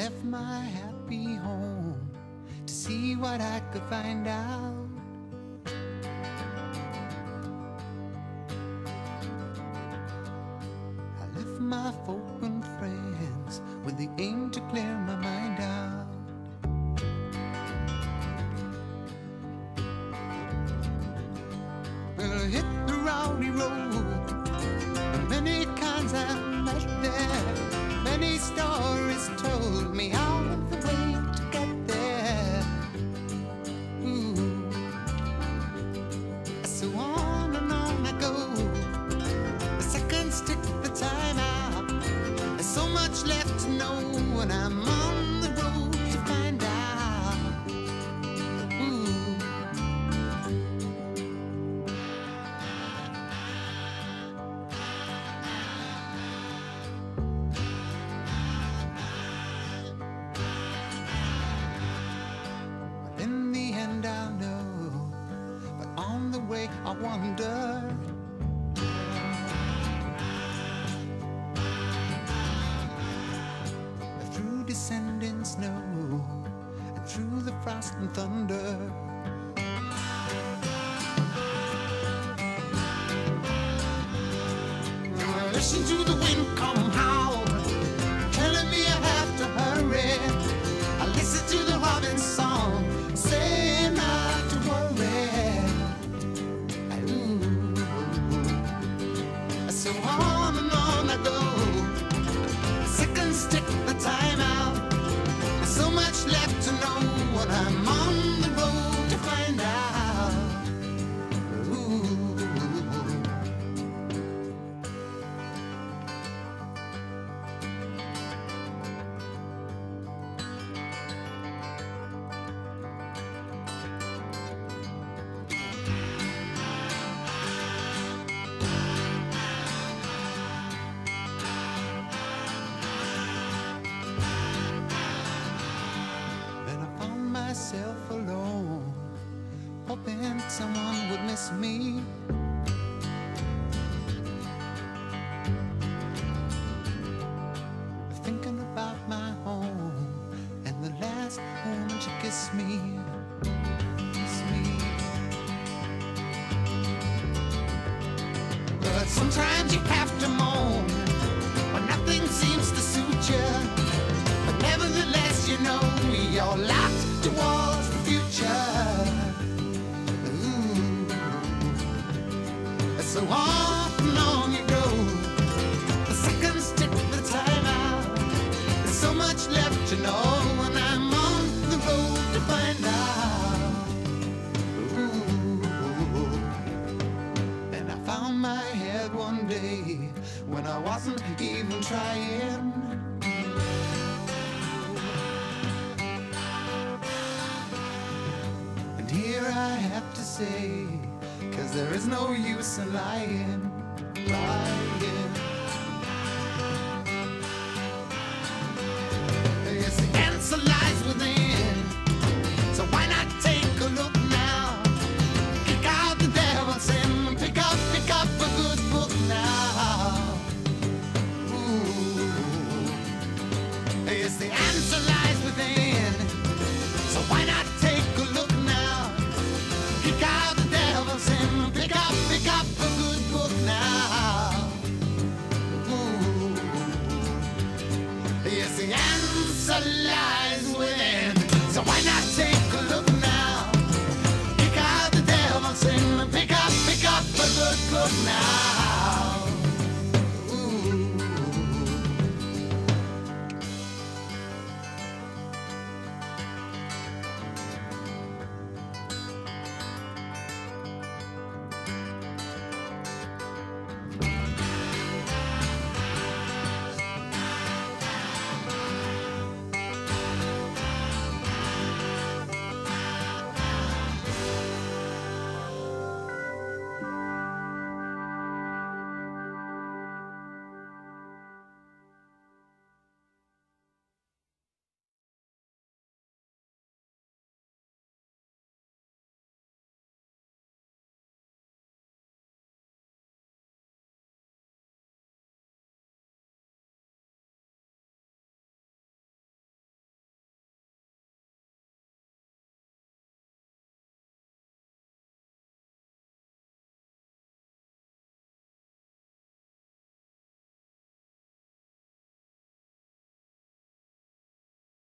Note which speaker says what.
Speaker 1: left my happy home to see what I could find out. I left my folk and friends with the aim to clear my mind out. Well, hit the rowdy road, wonder. Through descending snow and through the frost and thunder. Listen to the wind come howl, myself alone, hoping someone would miss me. Thinking about my home and the last moment you kissed me. Kiss me. But sometimes you to know, when I'm on the road to find out. Ooh. And I found my head one day when I wasn't even trying. And here I have to say, cause there is no use in lying, lying.